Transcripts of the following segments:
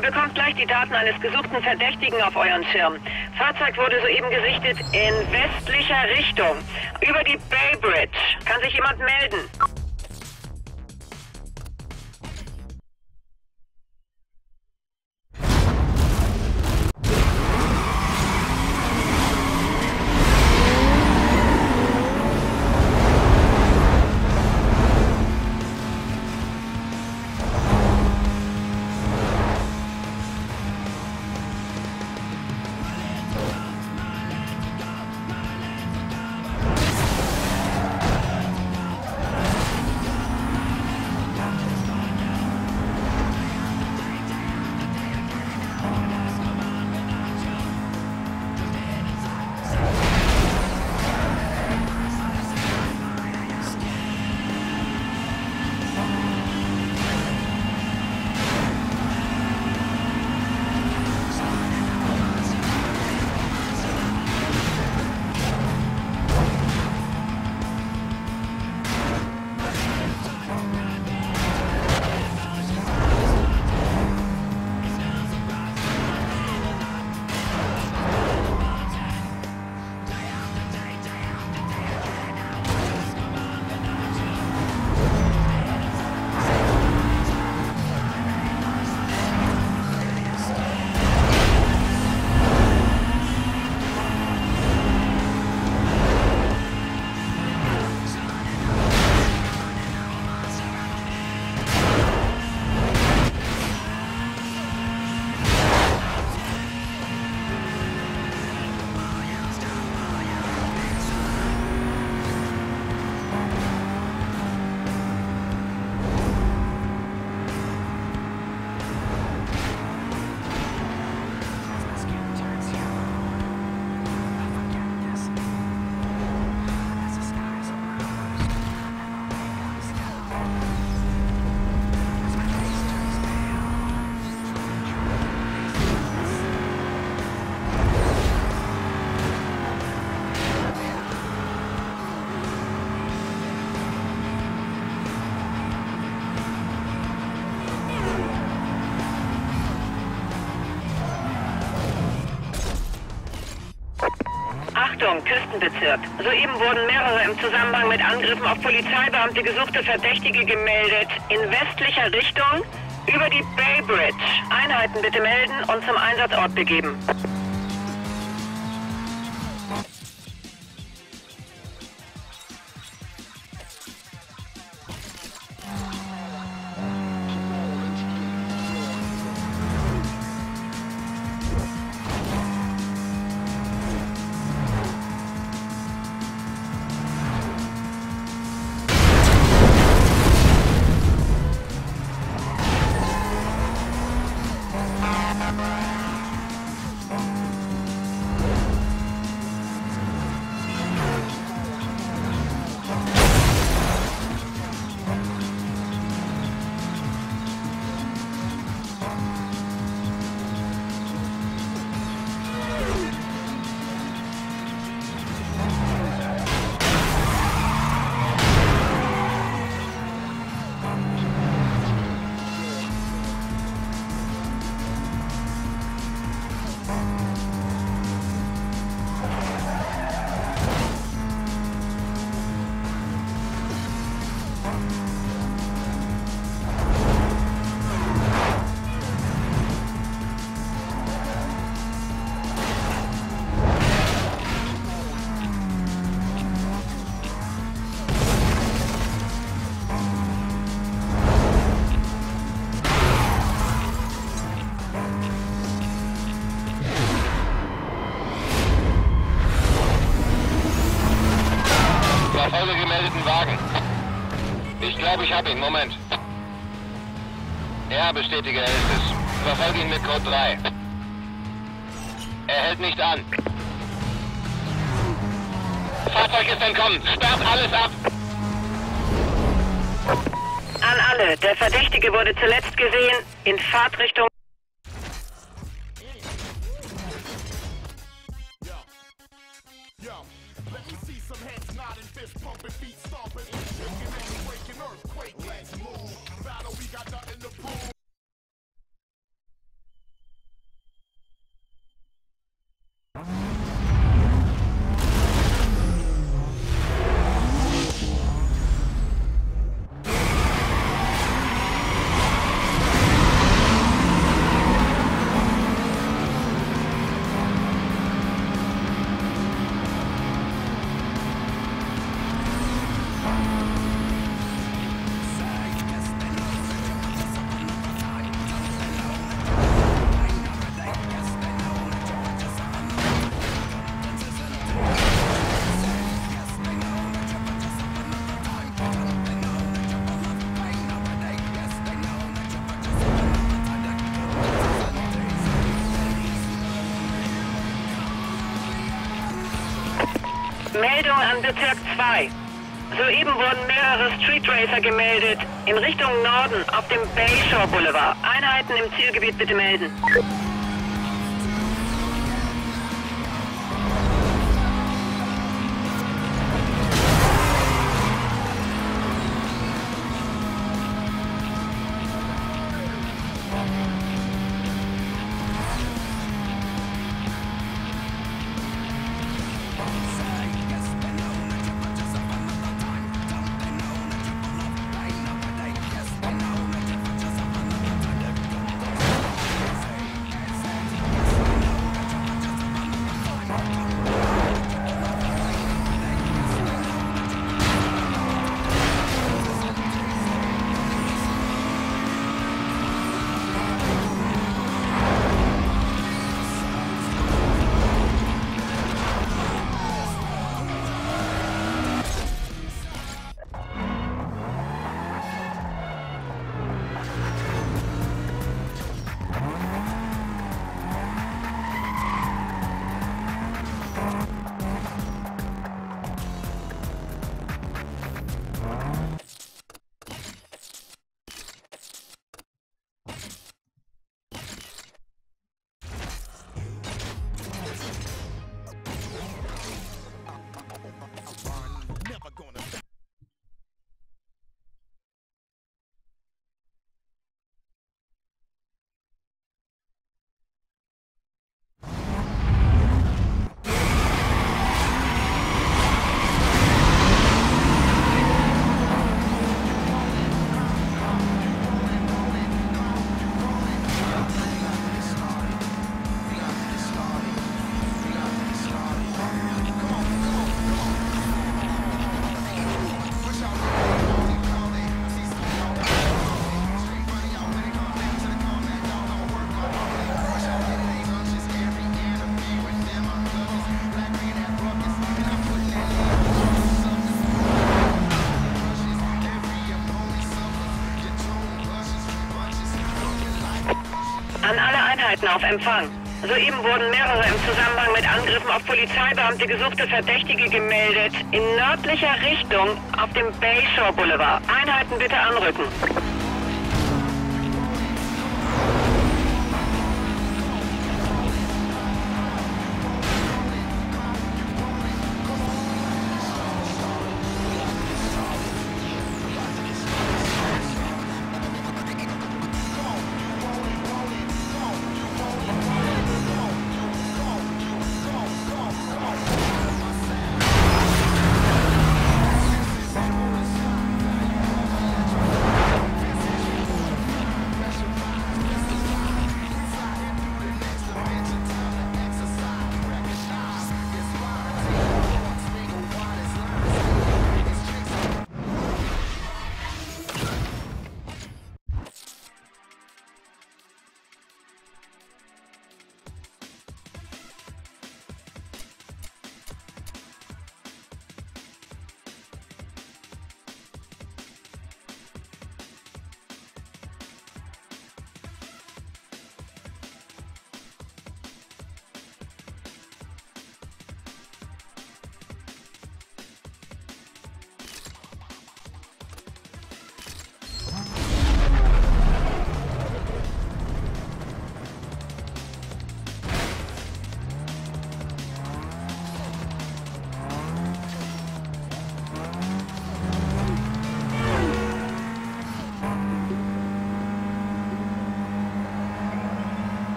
Ihr bekommt gleich die Daten eines gesuchten Verdächtigen auf euren Schirm. Fahrzeug wurde soeben gesichtet in westlicher Richtung. Über die Bay Bridge. Kann sich jemand melden? Küstenbezirk. Soeben wurden mehrere im Zusammenhang mit Angriffen auf Polizeibeamte gesuchte Verdächtige gemeldet. In westlicher Richtung über die Bay Bridge. Einheiten bitte melden und zum Einsatzort begeben. Ich glaube, ich habe ihn. Moment. Ja, bestätige, er ist es. Verfolge ihn mit Code 3. Er hält nicht an. Fahrzeug ist entkommen. Sperrt alles ab. An alle. Der Verdächtige wurde zuletzt gesehen in Fahrtrichtung an Bezirk 2. Soeben wurden mehrere Street Racer gemeldet. In Richtung Norden auf dem Bayshore Boulevard. Einheiten im Zielgebiet bitte melden. Auf Empfang. Soeben wurden mehrere im Zusammenhang mit Angriffen auf Polizeibeamte gesuchte Verdächtige gemeldet. In nördlicher Richtung auf dem Bayshore Boulevard. Einheiten bitte anrücken.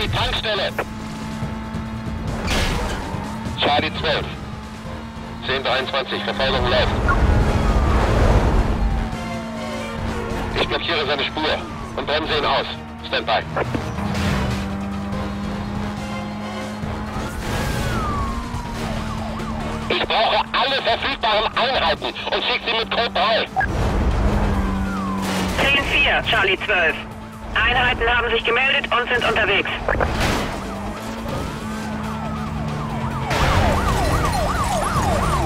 Die Tankstelle. Charlie 12. 1023, Verfolgung läuft. Ich blockiere seine Spur und bremse ihn aus. Standby. Ich brauche alle verfügbaren Einheiten und schicke sie mit Code 3. 10-4, Charlie 12. Einheiten haben sich gemeldet und sind unterwegs.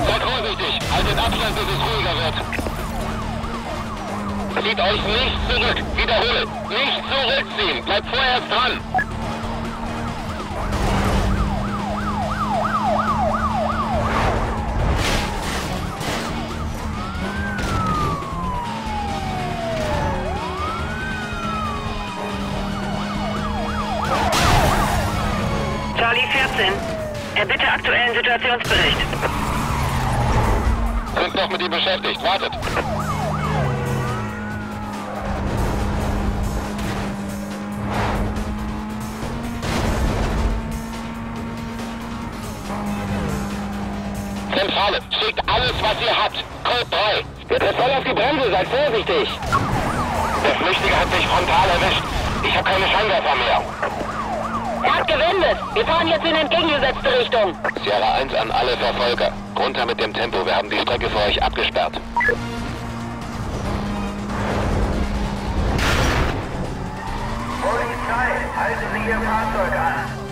Seid vorsichtig, haltet Abstand, bis es ruhiger wird. Zieht euch nicht zurück, wiederhole, nicht zurückziehen, bleibt vorerst dran. Aktuellen Situationsbericht. Sind noch mit ihm beschäftigt, wartet. Zentrale, schickt alles, was ihr habt. Code 3. Der tritt voll auf die Bremse, seid vorsichtig. Der Flüchtige hat mich frontal erwischt. Ich habe keine Scheinwerfer mehr. Gewendet. Wir fahren jetzt in entgegengesetzte Richtung. Sierra 1 an alle Verfolger. Runter mit dem Tempo, wir haben die Strecke für euch abgesperrt. Polizei, halten Sie Ihr Fahrzeug an.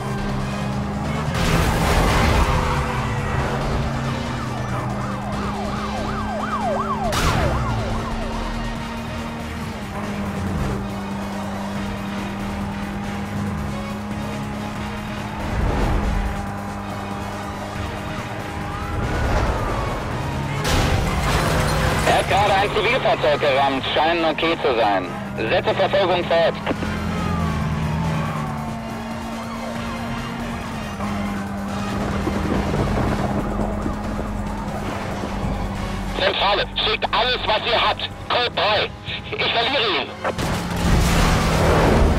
Zivilfahrzeug gerammt, scheinen okay zu sein. Setze Verfolgung fort. Zentrale, schickt alles, was ihr habt. Code 3. Ich verliere ihn.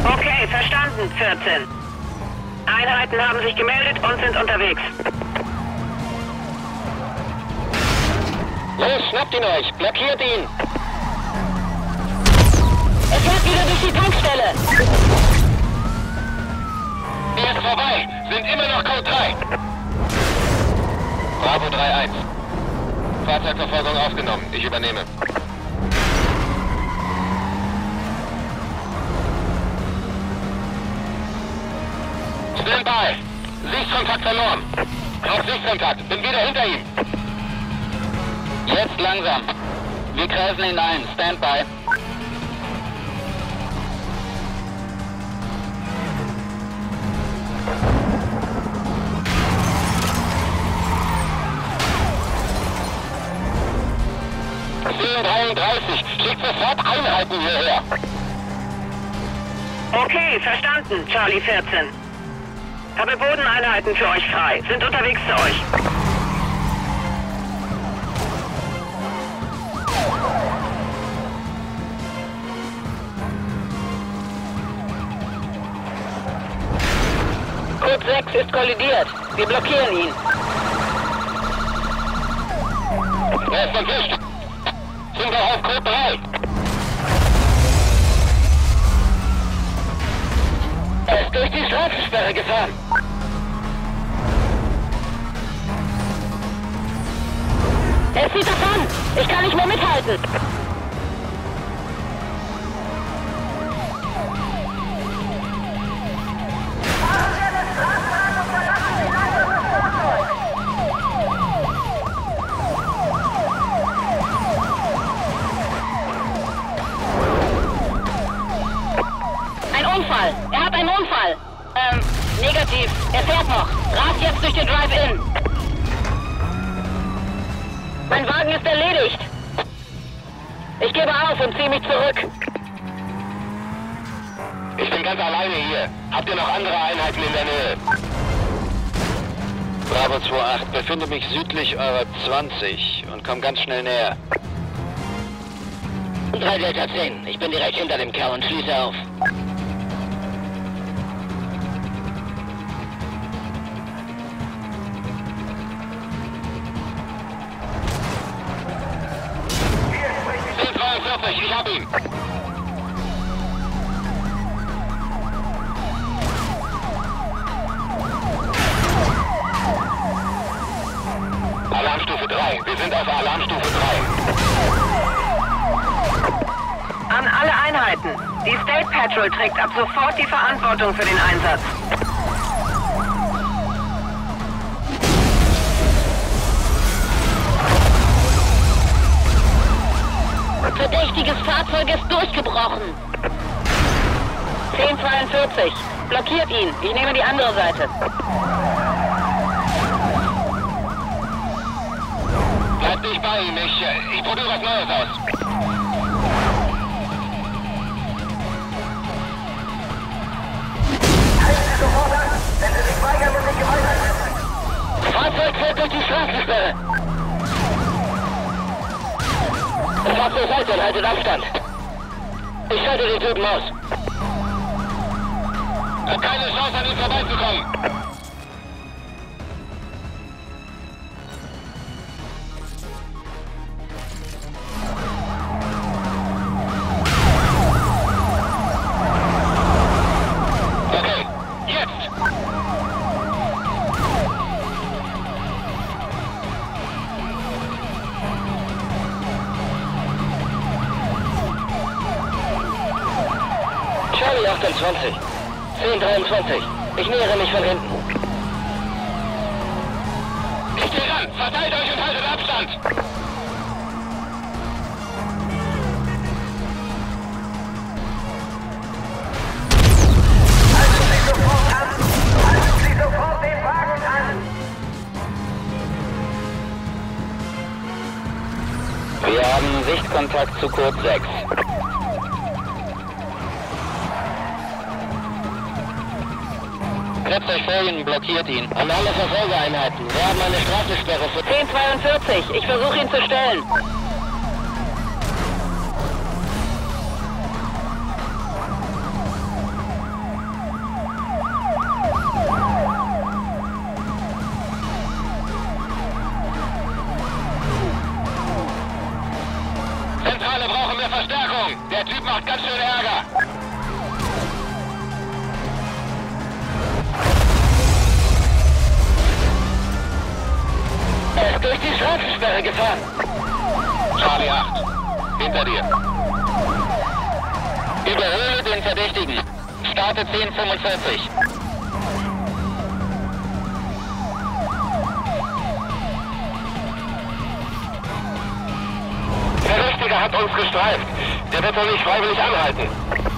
Okay, verstanden, 14. Einheiten haben sich gemeldet und sind unterwegs. Los, schnappt ihn euch. Blockiert ihn. Er fährt wieder durch die Tankstelle. Er ist vorbei. Sind immer noch Code 3. Bravo 3-1. Fahrzeugverfolgung aufgenommen. Ich übernehme. Standby. Sichtkontakt verloren. Hab Sichtkontakt. Bin wieder hinter ihm. Jetzt langsam. Wir kreisen ihn ein. Standby. C33. Schickt sofort Einheiten hierher. Okay, verstanden, Charlie 14. Habe Bodeneinheiten für euch frei. Sind unterwegs zu euch. 6 ist kollidiert. Wir blockieren ihn. Er ist erwischt. Sind wir auf Code 3. Er ist durch die Straßensperre gefahren. Er zieht davon. Ich kann nicht mehr mithalten. Ein Unfall. Er hat einen Unfall. Ähm, negativ. Er fährt noch. Rast jetzt durch den Drive-In. Mein Wagen ist erledigt. Ich gebe auf und ziehe mich zurück. Ich bin ganz alleine hier. Habt ihr noch andere Einheiten in der Nähe? Bravo 28, befinde mich südlich eurer 20 und komm ganz schnell näher. 3 Delta 10. Ich bin direkt hinter dem Kerl und schließe auf. Auf Alarmstufe 3. An alle Einheiten. Die State Patrol trägt ab sofort die Verantwortung für den Einsatz. Verdächtiges Fahrzeug ist durchgebrochen. 1042. Blockiert ihn. Ich nehme die andere Seite. Nicht bei ihm. Ich, ich probiere was Neues aus. Fahrzeug fährt durch die Straßensperre. Seite und haltet Abstand. Ich schalte den Typen aus. Hab keine Chance, an ihm vorbeizukommen. 1023. 1023. Ich nähere mich von hinten. Ich gehe ran. Verteilt euch und haltet Abstand. Wir haben Sichtkontakt zu Code 6. Ihn, blockiert ihn. An alle Verfolgereinheiten. Wir haben eine Straßensperre für 1042. Ich versuche ihn zu stellen. 1045. Der Richtige hat uns gestreift. Der wird wohl nicht freiwillig anhalten.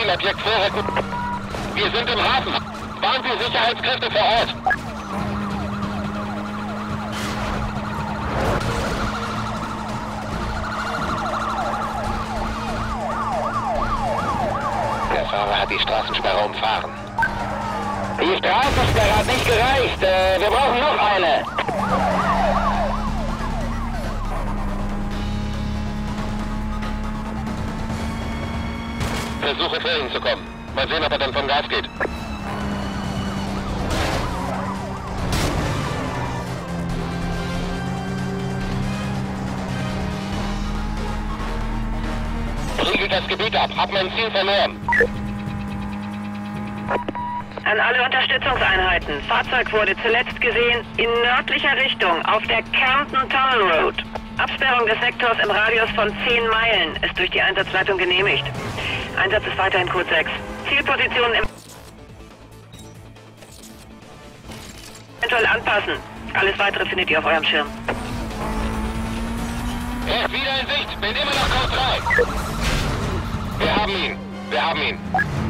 Benzinobjekt vorrücken. Wir sind im Hafen. Warnen Sie Sicherheitskräfte vor Ort. Der Fahrer hat die Straßensperre umfahren. Die Straßensperre hat nicht gereicht. Äh, wir brauchen noch eine. Versuche vor ihn zu kommen. Mal sehen, ob er dann vom Gas geht. Riegelt das Gebiet ab. Hab mein Ziel verloren. An alle Unterstützungseinheiten. Fahrzeug wurde zuletzt gesehen in nördlicher Richtung auf der Camden Tunnel Road. Absperrung des Sektors im Radius von 10 Meilen ist durch die Einsatzleitung genehmigt. Einsatz ist weiterhin Code 6. Zielposition im... Eventuell anpassen. Alles weitere findet ihr auf eurem Schirm. Er ist wieder in Sicht. Bin immer noch Code 3. Wir haben ihn. Wir haben ihn.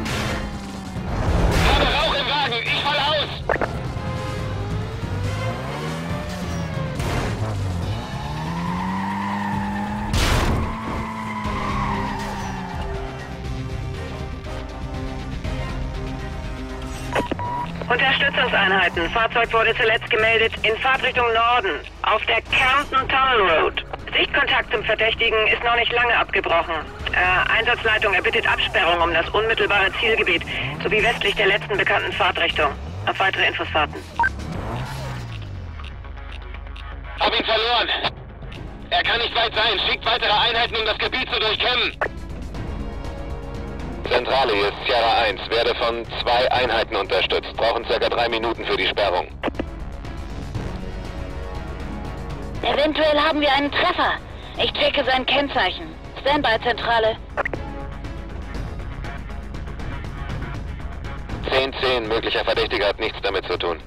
Unterstützungseinheiten. Fahrzeug wurde zuletzt gemeldet in Fahrtrichtung Norden auf der Camden Tunnel Road. Sichtkontakt zum Verdächtigen ist noch nicht lange abgebrochen. Äh, Einsatzleitung erbittet Absperrung um das unmittelbare Zielgebiet sowie westlich der letzten bekannten Fahrtrichtung. Auf weitere Infos warten. Hab ihn verloren. Er kann nicht weit sein. Schickt weitere Einheiten, um das Gebiet zu durchkämmen. Zentrale, hier ist Sierra 1. Werde von zwei Einheiten unterstützt. Brauchen circa drei Minuten für die Sperrung. Eventuell haben wir einen Treffer. Ich checke sein Kennzeichen. Standby-Zentrale. 10-10, möglicher Verdächtiger hat nichts damit zu tun.